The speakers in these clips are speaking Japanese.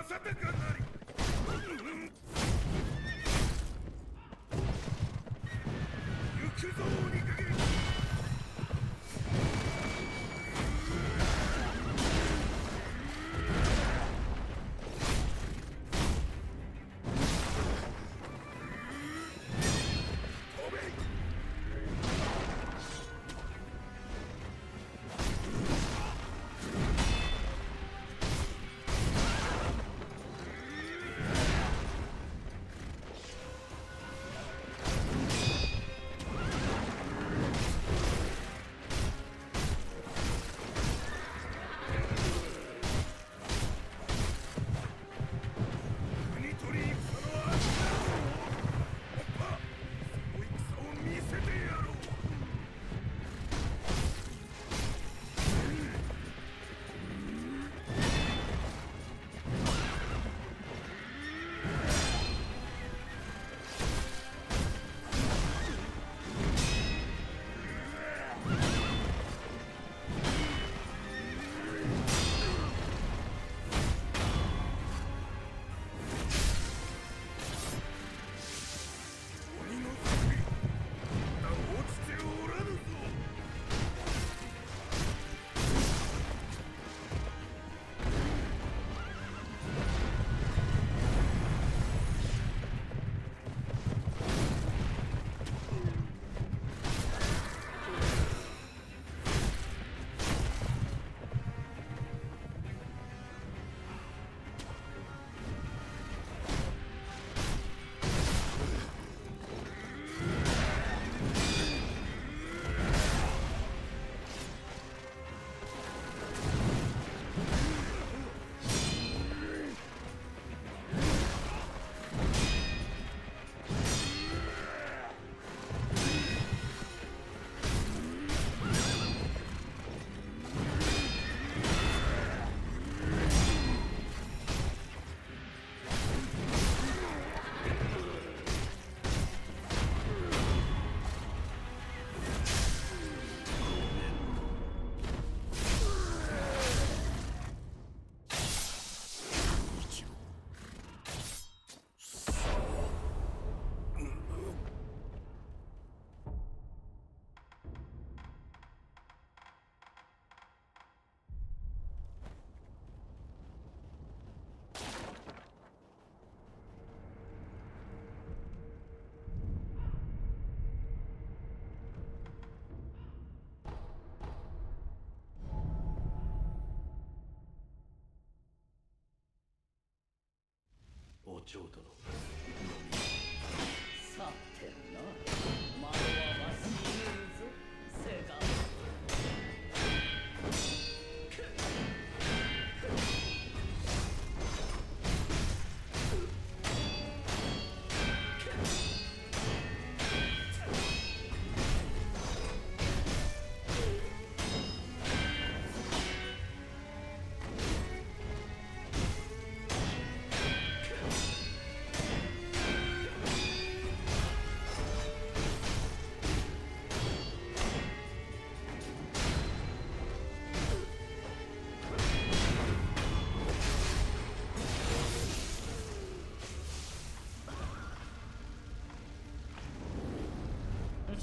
行くぞ。長殿。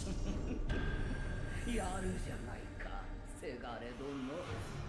やるじゃないか。せがれ殿。